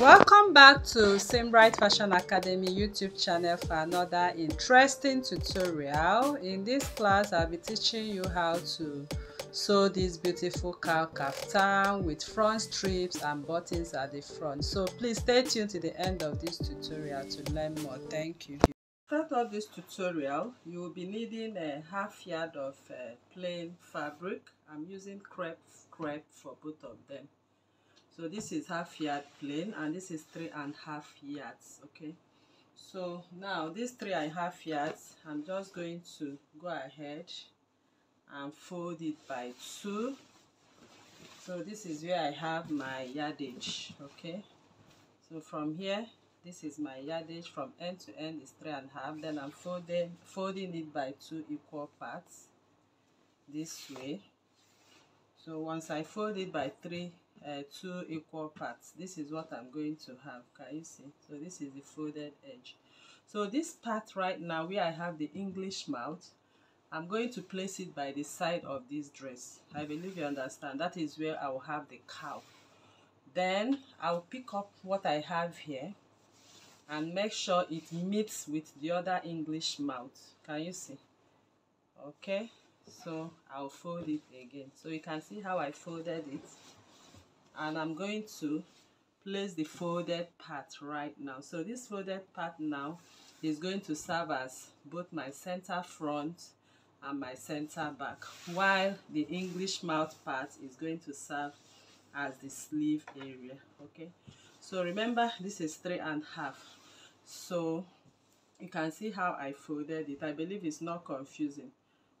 Welcome back to Simbright Fashion Academy YouTube channel for another interesting tutorial. In this class, I'll be teaching you how to sew this beautiful cow kaftan with front strips and buttons at the front. So please stay tuned to the end of this tutorial to learn more. Thank you. start off this tutorial, you will be needing a half yard of uh, plain fabric. I'm using crepe crepe for both of them so this is half yard plain and this is three and half yards okay? So now this three and half yards i'm just going to go ahead and fold it by two. So this is where i have my yardage okay? So from here this is my yardage. From end to end is three and a half. Then i'm folding folding it by two equal parts this way. So once i fold it by three uh, two equal parts. This is what i'm going to have can you see? So this is the folded edge. So this part right now where i have the english mouth i'm going to place it by the side of this dress. I believe you understand. That is where i will have the cowl. Then i'll pick up what i have here and make sure it meets with the other english mouth. Can you see? Okay. So i'll fold it again. So you can see how i folded it and I'm going to place the folded part right now. So this folded part now is going to serve as both my center front and my center back while the English mouth part is going to serve as the sleeve area okay? So remember this is three and a half. So you can see how I folded it. I believe it's not confusing.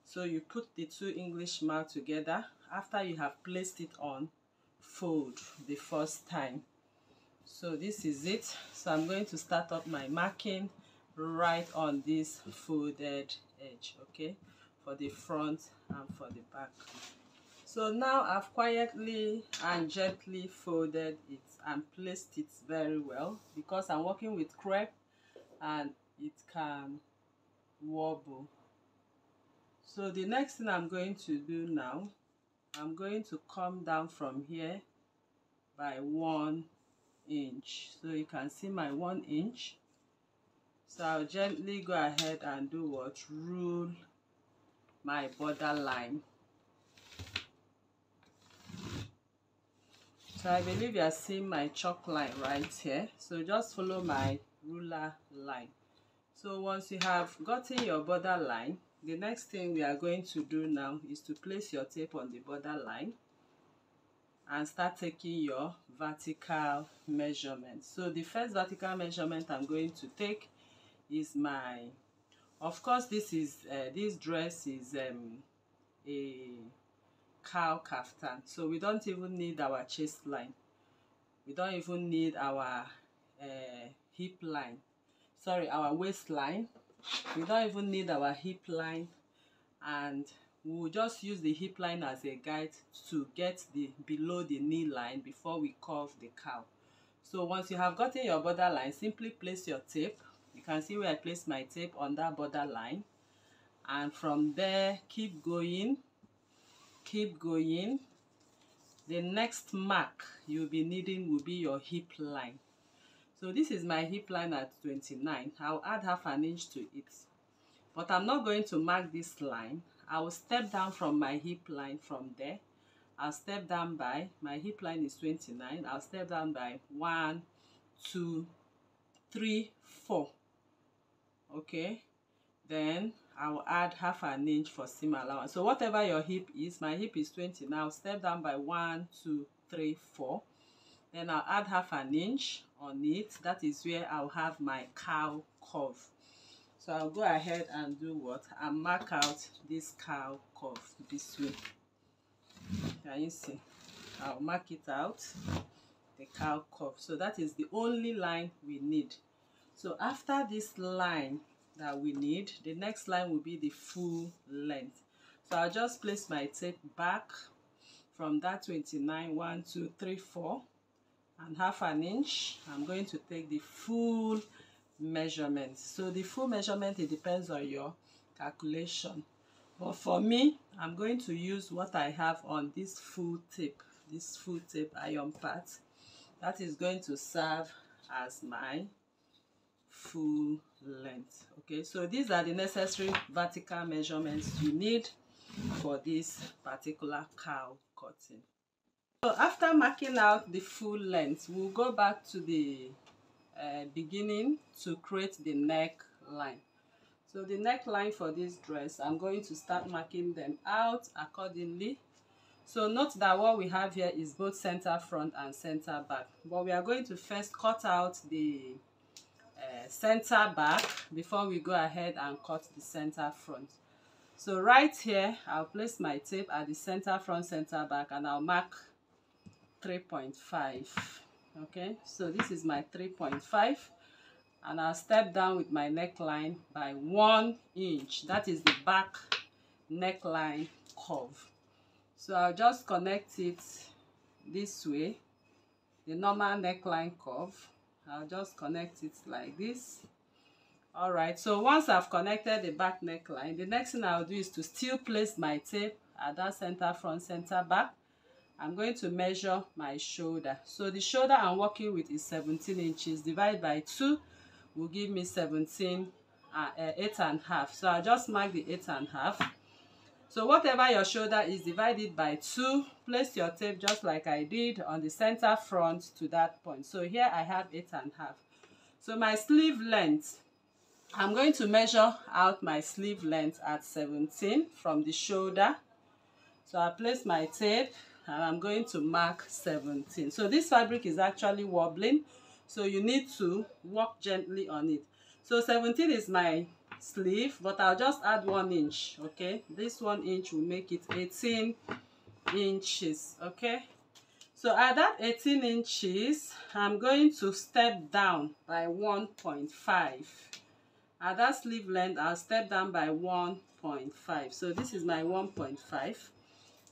So you put the two English mouth together. After you have placed it on fold the first time. So this is it. So i'm going to start up my marking right on this folded edge okay? For the front and for the back. So now i've quietly and gently folded it and placed it very well because i'm working with crepe and it can wobble. So the next thing i'm going to do now I'm going to come down from here by one inch. So you can see my one inch. So I'll gently go ahead and do what? Rule my border line so I believe you are seeing my chalk line right here. So just follow my ruler line. So once you have gotten your border line the next thing we are going to do now is to place your tape on the border line and start taking your vertical measurement. So the first vertical measurement i'm going to take is my of course this is uh, this dress is um, a cow kaftan. So we don't even need our chest line we don't even need our uh, hip line. Sorry our waistline we don't even need our hip line and we'll just use the hip line as a guide to get the below the knee line before we curve the cow. So once you have gotten your border line simply place your tape. You can see where I place my tape on that border line and from there keep going keep going. The next mark you'll be needing will be your hip line so this is my hip line at 29 i'll add half an inch to it. But i'm not going to mark this line. I will step down from my hip line from there. I'll step down by my hip line is 29 i'll step down by one two three four. Okay? Then I'll add half an inch for seam allowance. So whatever your hip is, my hip is 20 now. Step down by one, two, three, four. Then I'll add half an inch on it. That is where I'll have my cowl curve so I'll go ahead and do what? And mark out this cowl curve this way. Can you see? I'll mark it out the cowl curve so that is the only line we need. So after this line that we need the next line will be the full length. So I'll just place my tape back from that 29 1 2 3 4 and half an inch i'm going to take the full measurement. So the full measurement it depends on your calculation. But for me i'm going to use what i have on this full tip this full tip iron part. That is going to serve as my full length. Okay so these are the necessary vertical measurements you need for this particular cowl cutting so after marking out the full length we'll go back to the uh, beginning to create the neck line. So the neckline for this dress i'm going to start marking them out accordingly. So note that what we have here is both center front and center back. But we are going to first cut out the uh, center back before we go ahead and cut the center front. So right here i'll place my tape at the center front center back and i'll mark 3.5 okay? So this is my 3.5 and I'll step down with my neckline by one inch. That is the back neckline curve. So I'll just connect it this way the normal neckline curve. I'll just connect it like this. All right so once I've connected the back neckline the next thing I'll do is to still place my tape at that center front center back I'm going to measure my shoulder. So the shoulder I'm working with is 17 inches. Divided by 2 will give me 17 uh, uh, 8 and a half. So I'll just mark the 8 and a half. So whatever your shoulder is divided by 2 place your tape just like I did on the center front to that point. So here I have 8 and a half. So my sleeve length I'm going to measure out my sleeve length at 17 from the shoulder. So I place my tape and I'm going to mark 17 so this fabric is actually wobbling. So you need to work gently on it. So 17 is my sleeve but I'll just add one inch okay? This one inch will make it 18 inches okay? So at that 18 inches I'm going to step down by 1.5 at that sleeve length I'll step down by 1.5 so this is my 1.5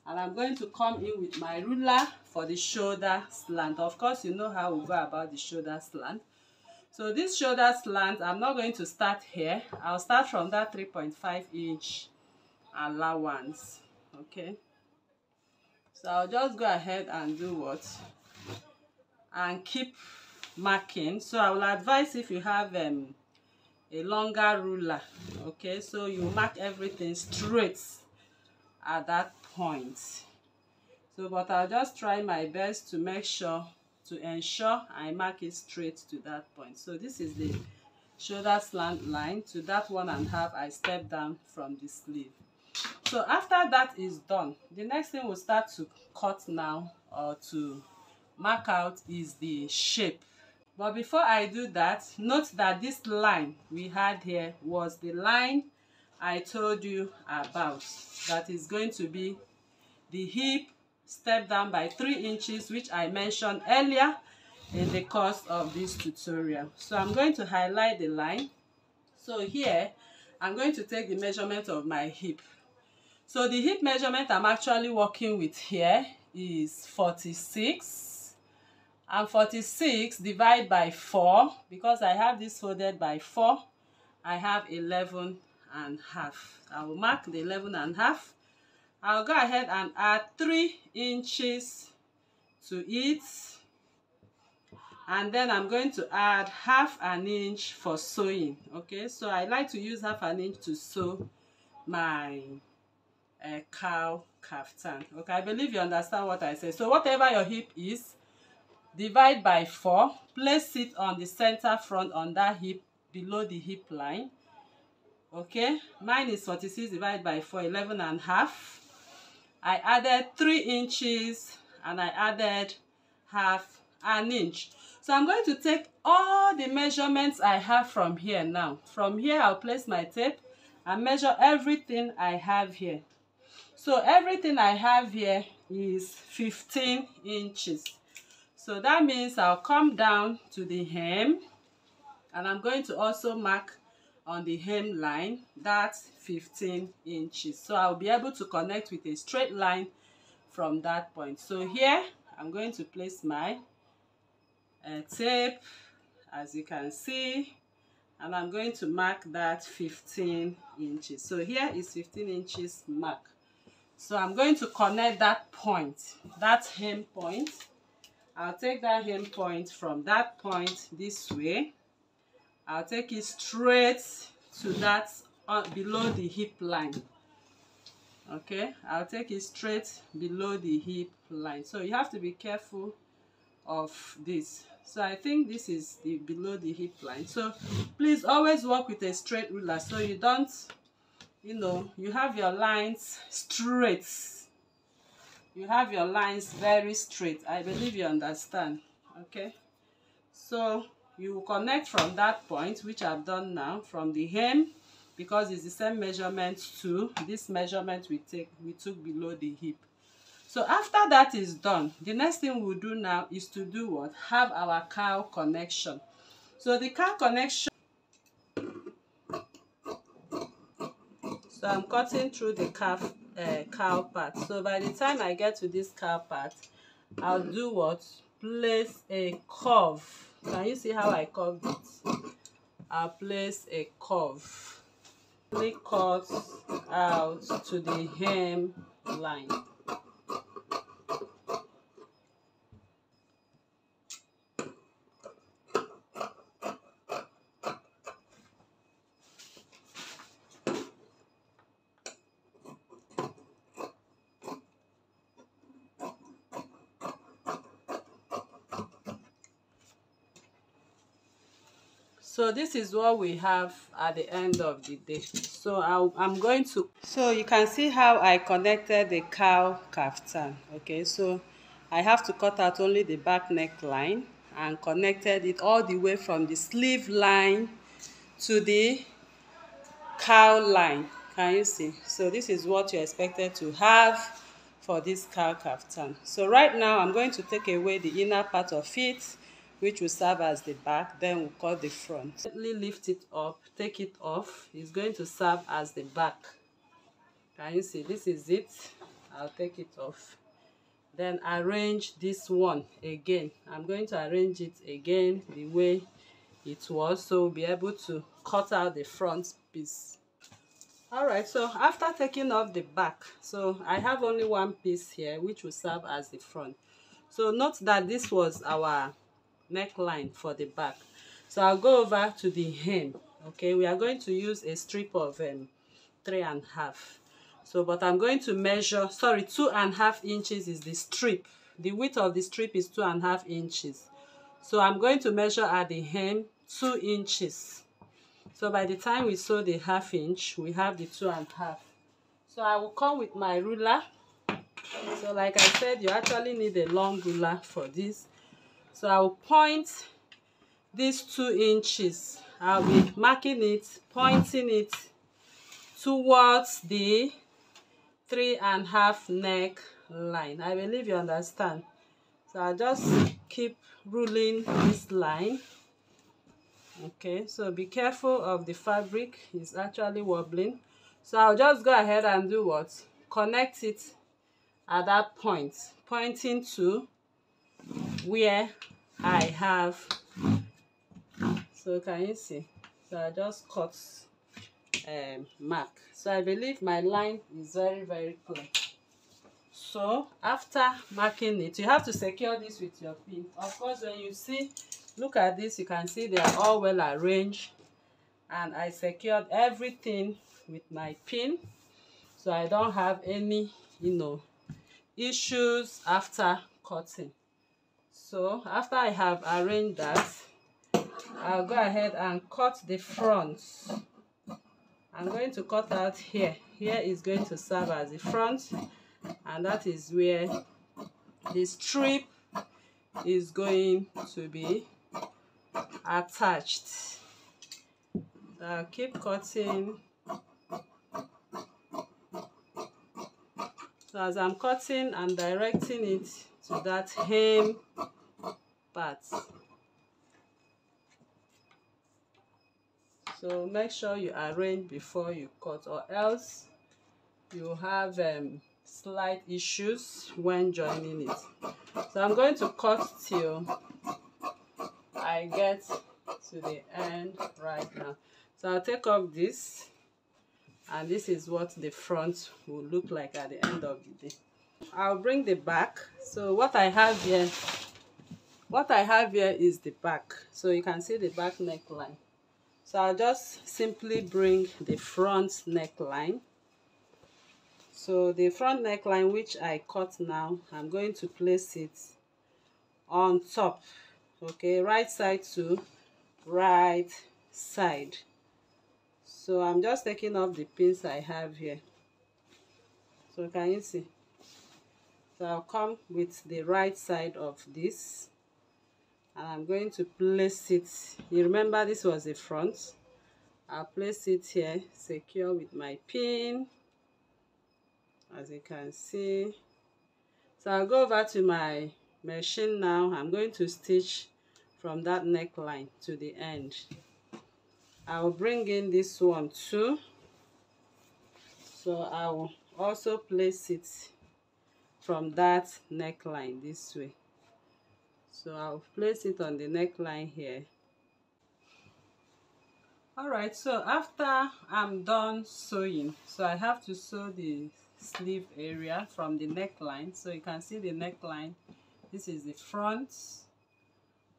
and I'm going to come in with my ruler for the shoulder slant. Of course, you know how we go about the shoulder slant. So this shoulder slant, I'm not going to start here. I'll start from that 3.5 inch allowance. Okay. So I'll just go ahead and do what? And keep marking. So I will advise if you have um, a longer ruler. Okay. So you mark everything straight at that point so but I'll just try my best to make sure to ensure I mark it straight to that point. So this is the shoulder slant line. To that one and half I step down from the sleeve. So after that is done the next thing we'll start to cut now or to mark out is the shape. But before I do that note that this line we had here was the line I told you about that is going to be the hip step down by 3 inches which I mentioned earlier in the course of this tutorial. So I'm going to highlight the line. So here I'm going to take the measurement of my hip. So the hip measurement I'm actually working with here is 46 and 46 divided by 4 because I have this folded by 4 I have 11 and half. I will mark the 11 and half. I'll go ahead and add 3 inches to it. And then I'm going to add half an inch for sewing. Okay, so I like to use half an inch to sew my uh, cowl kaftan. Okay, I believe you understand what I say. So whatever your hip is, divide by 4. Place it on the center front on that hip below the hip line okay mine is 46 divided by 4 11 and a half. I added 3 inches and i added half an inch. So i'm going to take all the measurements i have from here now. From here i'll place my tape and measure everything i have here. So everything i have here is 15 inches. So that means i'll come down to the hem and i'm going to also mark on the hem line that's 15 inches. So I'll be able to connect with a straight line from that point. So here I'm going to place my uh, tape as you can see and I'm going to mark that 15 inches. So here is 15 inches mark. So I'm going to connect that point that hem point. I'll take that hem point from that point this way. I'll take it straight to that uh, below the hip line. Okay, I'll take it straight below the hip line. So you have to be careful of this. So I think this is the below the hip line. So please always work with a straight ruler so you don't, you know, you have your lines straight you have your lines very straight i believe you understand okay so you will connect from that point which i've done now from the hem because it's the same measurement to this measurement we take we took below the hip. So after that is done the next thing we'll do now is to do what? Have our cowl connection. So the cowl connection so i'm cutting through the calf uh, cowl part. So by the time i get to this cowl part i'll do what? Place a curve can you see how i curve it? I'll place a curve. Cut out to the hem line so this is what we have at the end of the day. So i am going to so you can see how i connected the cowl kaftan okay so i have to cut out only the back neckline and connected it all the way from the sleeve line to the cowl line. Can you see? So this is what you're expected to have for this cowl kaftan so right now i'm going to take away the inner part of it which will serve as the back then we'll cut the front. Gently lift it up take it off. It's going to serve as the back. Can you see? This is it. I'll take it off. Then arrange this one again. I'm going to arrange it again the way it was so we'll be able to cut out the front piece. All right so after taking off the back so i have only one piece here which will serve as the front. So note that this was our neckline for the back. So i'll go over to the hem okay? We are going to use a strip of um, three and a half. So but i'm going to measure sorry two and a half inches is the strip. The width of the strip is two and a half inches. So i'm going to measure at the hem two inches. So by the time we sew the half inch we have the two and a half. So i will come with my ruler. So like i said you actually need a long ruler for this so I'll point these two inches. I'll be marking it pointing it towards the three and a half neck line. I believe you understand. So I'll just keep ruling this line. Okay so be careful of the fabric it's actually wobbling. So I'll just go ahead and do what? Connect it at that point pointing to where I have. So can you see? So I just cut um, mark. So I believe my line is very very clear. So after marking it you have to secure this with your pin. Of course when you see look at this you can see they are all well arranged. And I secured everything with my pin. So I don't have any you know issues after cutting so after I have arranged that I'll go ahead and cut the front. I'm going to cut out here. Here is going to serve as the front and that is where the strip is going to be attached. I'll keep cutting. So as I'm cutting I'm directing it to that hem parts. So make sure you arrange before you cut or else you have um, slight issues when joining it. So i'm going to cut till i get to the end right now. So i'll take off this and this is what the front will look like at the end of the day. I'll bring the back. So what i have here what i have here is the back. So you can see the back neckline. So i'll just simply bring the front neckline. So the front neckline which i cut now i'm going to place it on top. Okay right side to right side. So i'm just taking off the pins i have here. So can you see? So i'll come with the right side of this and i'm going to place it you remember this was the front? I'll place it here secure with my pin. As you can see. So i'll go over to my machine now. I'm going to stitch from that neckline to the end. I'll bring in this one too. So i'll also place it from that neckline this way so i'll place it on the neckline here. All right so after i'm done sewing so i have to sew the sleeve area from the neckline. So you can see the neckline this is the front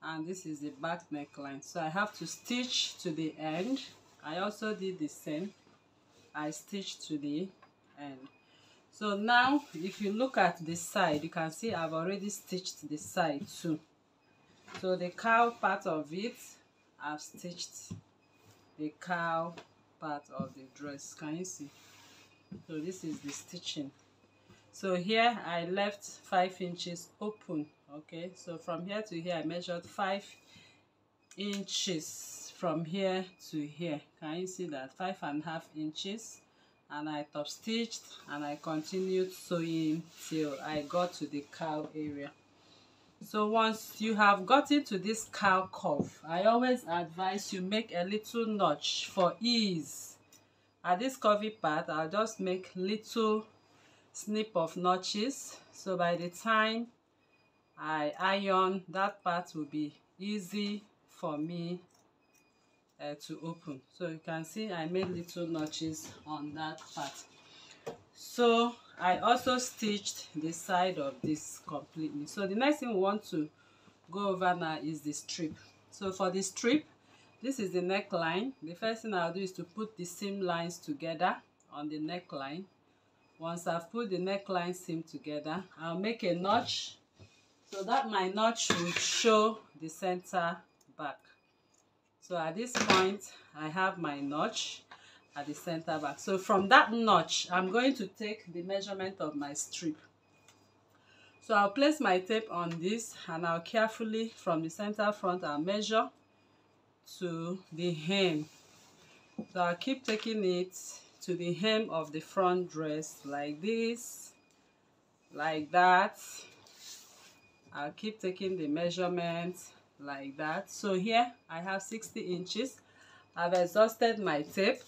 and this is the back neckline. So I have to stitch to the end. I also did the same. I stitched to the end. So now if you look at the side you can see I've already stitched the side too so the cowl part of it I've stitched the cowl part of the dress. Can you see? So this is the stitching. So here I left five inches open okay? So from here to here I measured five inches from here to here. Can you see that? Five and a half inches. And I top stitched and I continued sewing till I got to the cowl area so once you have gotten to this cowl curve I always advise you make a little notch for ease. At this curvy part I'll just make little snip of notches. So by the time I iron that part will be easy for me uh, to open. So you can see I made little notches on that part so I also stitched the side of this completely. So the next thing we want to go over now is the strip. So for the strip this is the neckline. The first thing I'll do is to put the seam lines together on the neckline. Once I've put the neckline seam together I'll make a notch. So that my notch will show the center back. So at this point I have my notch at the center back. So from that notch I'm going to take the measurement of my strip. So I'll place my tape on this and I'll carefully from the center front I'll measure to the hem. So I'll keep taking it to the hem of the front dress like this like that. I'll keep taking the measurement like that. So here I have 60 inches. I've exhausted my tape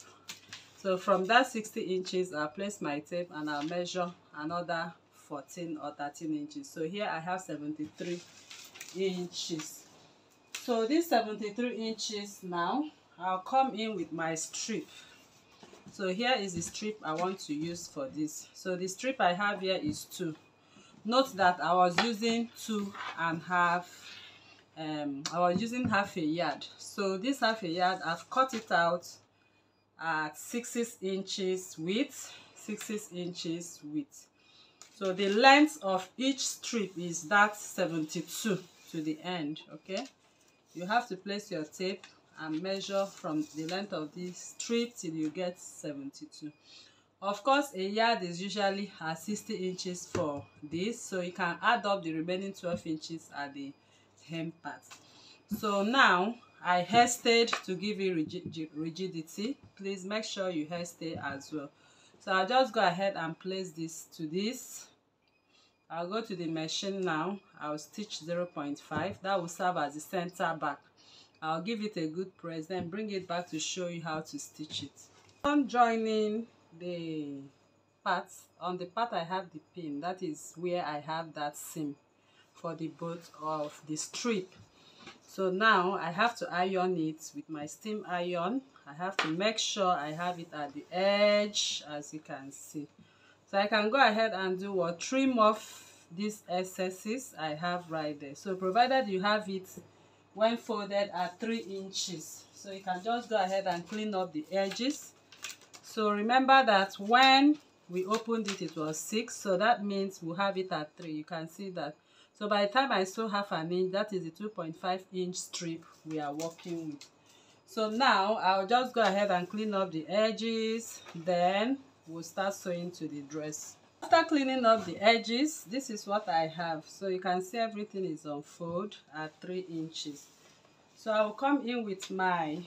so from that 60 inches I'll place my tape and I'll measure another 14 or 13 inches. So here I have 73 inches. So this 73 inches now I'll come in with my strip. So here is the strip I want to use for this. So the strip I have here is two. Note that I was using two and half um, I was using half a yard. So this half a yard I've cut it out at 6 inches width 6 inches width. So the length of each strip is that 72 to the end okay? You have to place your tape and measure from the length of this strip till you get 72 of course a yard is usually at 60 inches for this so you can add up the remaining 12 inches at the hem part. So now i hairstayed to give rigid rigidity. Please make sure you hairstay as well. So i'll just go ahead and place this to this. I'll go to the machine now. I'll stitch 0.5 that will serve as the center back. I'll give it a good press then bring it back to show you how to stitch it. I'm joining the parts on the part I have the pin that is where I have that seam for the both of the strip so now I have to iron it with my steam iron. I have to make sure I have it at the edge as you can see. So I can go ahead and do what? Trim off these excesses I have right there. So provided you have it when folded at three inches. So you can just go ahead and clean up the edges. So remember that when we opened it it was six. So that means we'll have it at three. You can see that so by the time I sew half an inch that is the 2.5 inch strip we are working with. So now I'll just go ahead and clean up the edges then we'll start sewing to the dress. After cleaning up the edges this is what I have. So you can see everything is on fold at three inches. So I will come in with my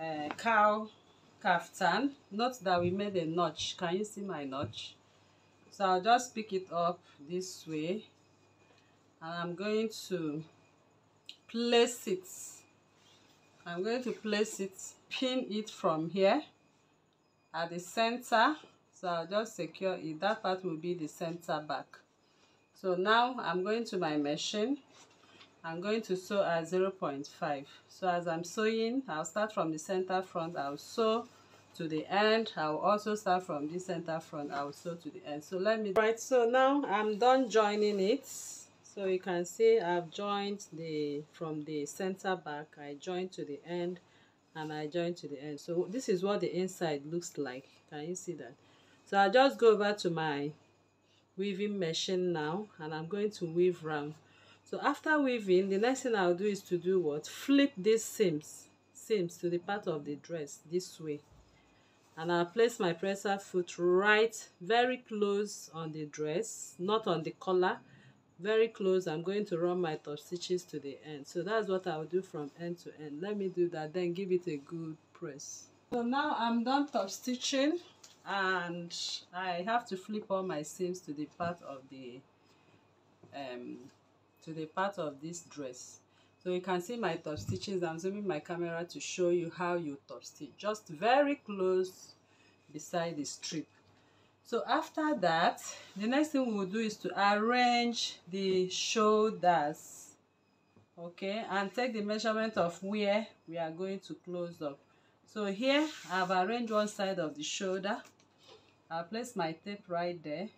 uh, cowl kaftan note that we made a notch. Can you see my notch so I'll just pick it up this way. And I'm going to place it. I'm going to place it pin it from here at the center. So I'll just secure it. That part will be the center back. So now I'm going to my machine. I'm going to sew at 0.5 so as I'm sewing I'll start from the center front. I'll sew to the end. I'll also start from this center front I'll sew to the end. So let me right so now I'm done joining it. So you can see I've joined the from the center back. I joined to the end and I joined to the end. So this is what the inside looks like. Can you see that? So I'll just go over to my weaving machine now and I'm going to weave round. So after weaving the next thing I'll do is to do what? Flip these seams seams to the part of the dress this way and I'll place my presser foot right very close on the dress not on the collar very close. I'm going to run my top stitches to the end. So that's what I'll do from end to end. Let me do that then give it a good press. So now I'm done top stitching and I have to flip all my seams to the part of the um to the part of this dress so you can see my top stitches I'm zooming my camera to show you how you top stitch. Just very close beside the strip. So after that the next thing we will do is to arrange the shoulders. Okay and take the measurement of where we are going to close up. So here i've arranged one side of the shoulder. I'll place my tape right there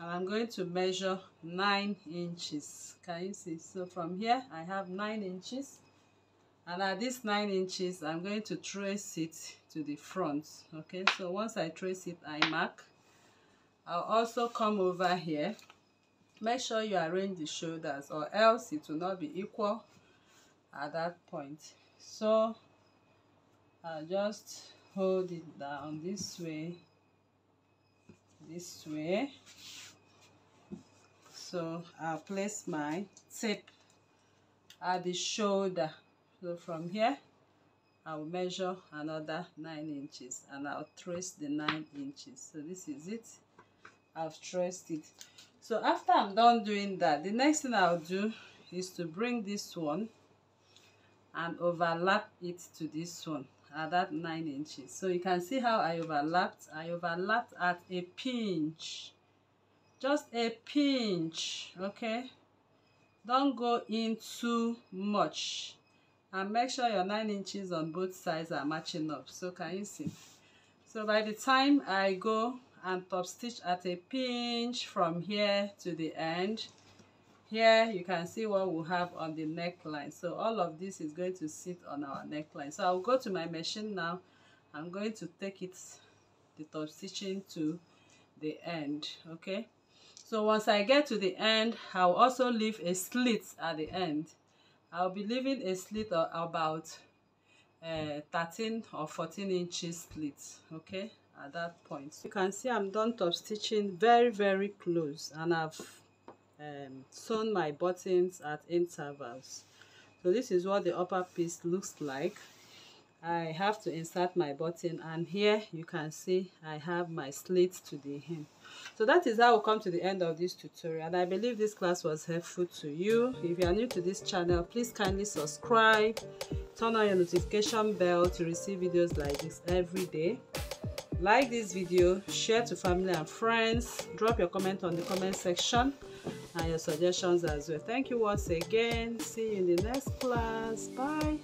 and i'm going to measure nine inches. Can you see? So from here i have nine inches. And at this nine inches i'm going to trace it to the front. Okay so once i trace it i mark. I'll also come over here. Make sure you arrange the shoulders or else it will not be equal at that point. So i'll just hold it down this way this way so i'll place my tape at the shoulder. So from here I'll measure another 9 inches and I'll trace the 9 inches. So this is it. I've traced it. So after I'm done doing that the next thing I'll do is to bring this one and overlap it to this one at that 9 inches. So you can see how I overlapped. I overlapped at a pinch just a pinch okay? Don't go in too much. And make sure your 9 inches on both sides are matching up. So can you see? So by the time I go and top stitch at a pinch from here to the end here you can see what we have on the neckline. So all of this is going to sit on our neckline. So I'll go to my machine now. I'm going to take it the top stitching to the end okay so once I get to the end I'll also leave a slit at the end. I'll be leaving a slit of about uh, 13 or 14 inches slit okay at that point. You can see I'm done top stitching very very close and I've um, sewn my buttons at intervals. So this is what the upper piece looks like I have to insert my button and here you can see I have my slit to the hem. So that is how we come to the end of this tutorial. And I believe this class was helpful to you. If you are new to this channel please kindly subscribe turn on your notification bell to receive videos like this every day. Like this video share to family and friends drop your comment on the comment section and your suggestions as well. Thank you once again. See you in the next class. Bye